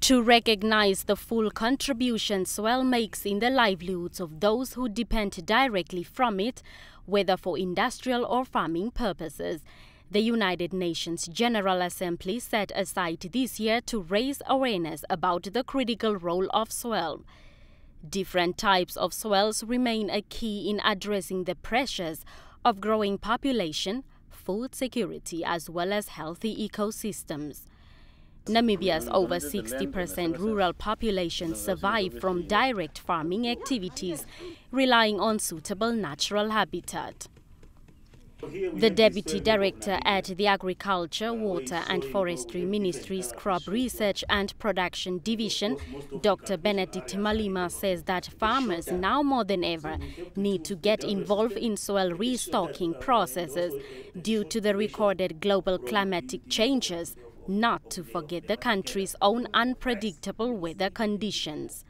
to recognize the full contribution soil makes in the livelihoods of those who depend directly from it, whether for industrial or farming purposes. The United Nations General Assembly set aside this year to raise awareness about the critical role of soil. Different types of soils remain a key in addressing the pressures of growing population, food security, as well as healthy ecosystems. Namibia's over 60% rural population survive from direct farming activities, relying on suitable natural habitat. The Deputy Director at the Agriculture, Water and Forestry Ministry's Crop Research and Production Division, Dr. Benedict Malima, says that farmers now more than ever need to get involved in soil restocking processes due to the recorded global climatic changes, not to forget the country's own unpredictable weather conditions.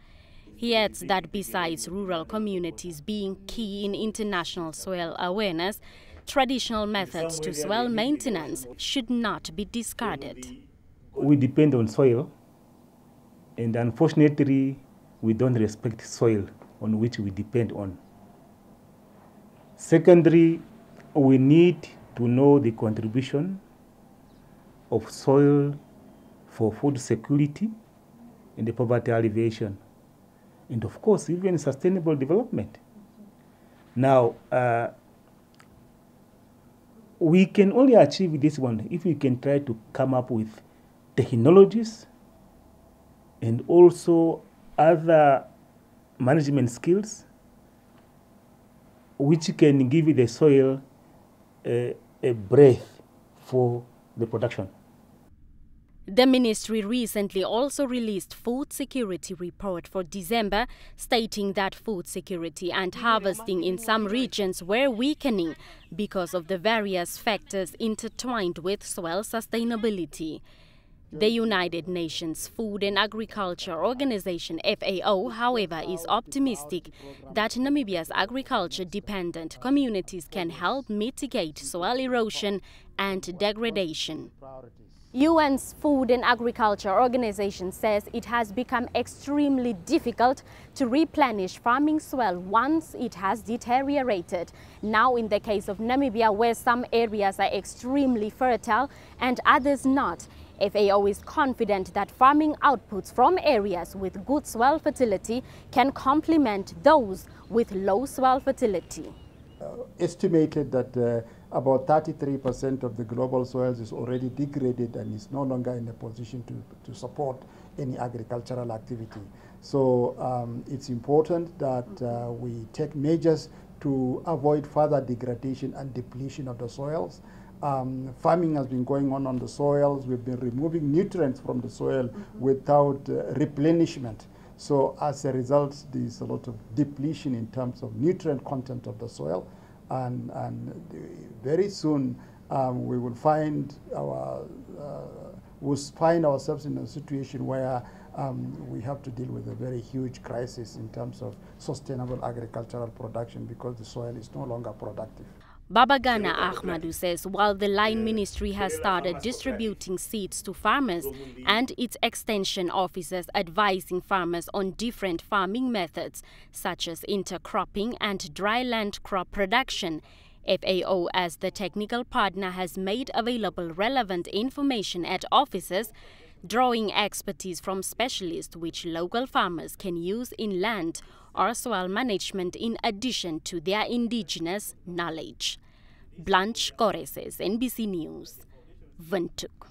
He adds that besides rural communities being key in international soil awareness, traditional methods to soil maintenance should not be discarded. We depend on soil, and unfortunately, we don't respect soil on which we depend on. Secondly, we need to know the contribution of soil for food security and the poverty alleviation, and of course, even sustainable development. Now, uh, we can only achieve this one if we can try to come up with technologies and also other management skills which can give the soil a, a breath for the production. The ministry recently also released food security report for December stating that food security and harvesting in some regions were weakening because of the various factors intertwined with soil sustainability. The United Nations Food and Agriculture Organization FAO, however, is optimistic that Namibia's agriculture-dependent communities can help mitigate soil erosion and degradation. UN's Food and Agriculture Organization says it has become extremely difficult to replenish farming soil once it has deteriorated. Now in the case of Namibia, where some areas are extremely fertile and others not, FAO is confident that farming outputs from areas with good soil fertility can complement those with low soil fertility. Uh, estimated that uh, about 33% of the global soils is already degraded and is no longer in a position to, to support any agricultural activity. So um, it's important that uh, we take measures to avoid further degradation and depletion of the soils. Um, farming has been going on on the soils. We've been removing nutrients from the soil mm -hmm. without uh, replenishment. So as a result, there's a lot of depletion in terms of nutrient content of the soil and, and very soon um, we will find our uh, we'll find ourselves in a situation where um, we have to deal with a very huge crisis in terms of sustainable agricultural production because the soil is no longer productive. Babagana Ahmadu says while the line ministry has started distributing seeds to farmers and its extension officers advising farmers on different farming methods such as intercropping and dryland crop production, FAO as the technical partner has made available relevant information at offices drawing expertise from specialists which local farmers can use in land or soil management in addition to their indigenous knowledge. Blanche Koreses, NBC News, Windhoek.